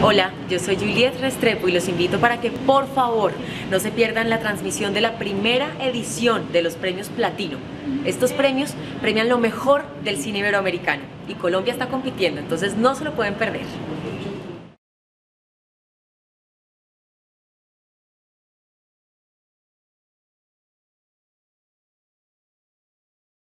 Hola, yo soy Juliet Restrepo y los invito para que por favor no se pierdan la transmisión de la primera edición de los premios Platino. Estos premios premian lo mejor del cine iberoamericano y Colombia está compitiendo, entonces no se lo pueden perder.